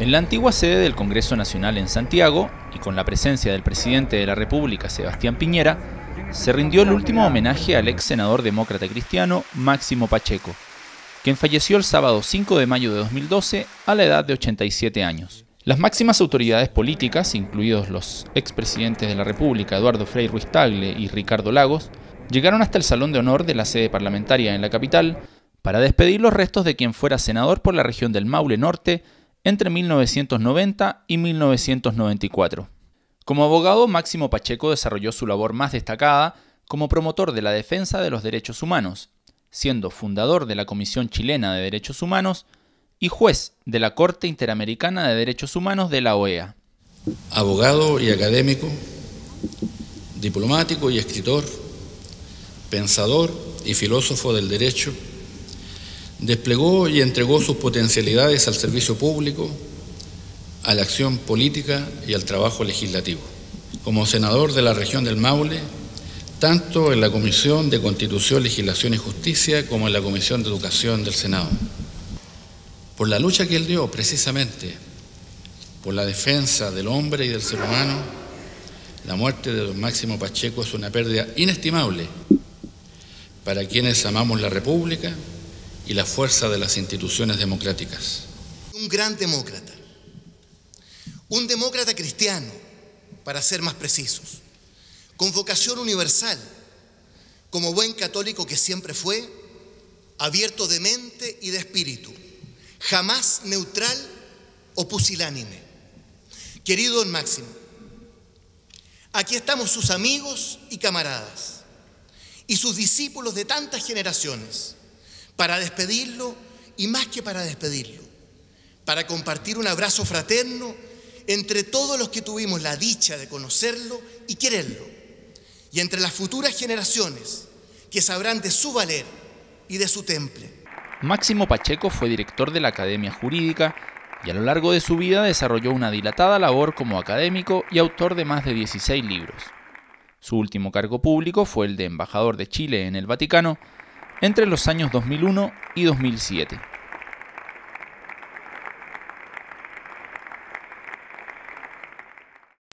En la antigua sede del Congreso Nacional en Santiago, y con la presencia del presidente de la República, Sebastián Piñera, se rindió el último homenaje al ex senador demócrata cristiano Máximo Pacheco, quien falleció el sábado 5 de mayo de 2012 a la edad de 87 años. Las máximas autoridades políticas, incluidos los expresidentes de la República Eduardo Frei Ruiz Tagle y Ricardo Lagos, llegaron hasta el Salón de Honor de la sede parlamentaria en la capital para despedir los restos de quien fuera senador por la región del Maule Norte entre 1990 y 1994. Como abogado, Máximo Pacheco desarrolló su labor más destacada como promotor de la defensa de los derechos humanos, siendo fundador de la Comisión Chilena de Derechos Humanos y juez de la Corte Interamericana de Derechos Humanos de la OEA. Abogado y académico, diplomático y escritor, pensador y filósofo del derecho, desplegó y entregó sus potencialidades al servicio público, a la acción política y al trabajo legislativo. Como senador de la región del Maule, tanto en la Comisión de Constitución, Legislación y Justicia como en la Comisión de Educación del Senado. Por la lucha que él dio precisamente por la defensa del hombre y del ser humano, la muerte de don Máximo Pacheco es una pérdida inestimable para quienes amamos la República y la fuerza de las instituciones democráticas. Un gran demócrata, un demócrata cristiano, para ser más precisos, con vocación universal, como buen católico que siempre fue, abierto de mente y de espíritu, jamás neutral o pusilánime. Querido don Máximo, aquí estamos sus amigos y camaradas. Y sus discípulos de tantas generaciones para despedirlo y más que para despedirlo, para compartir un abrazo fraterno entre todos los que tuvimos la dicha de conocerlo y quererlo, y entre las futuras generaciones que sabrán de su valer y de su temple. Máximo Pacheco fue director de la Academia Jurídica y a lo largo de su vida desarrolló una dilatada labor como académico y autor de más de 16 libros. Su último cargo público fue el de embajador de Chile en el Vaticano, entre los años 2001 y 2007.